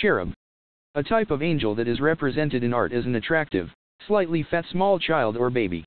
Cherub. A type of angel that is represented in art as an attractive, slightly fat small child or baby.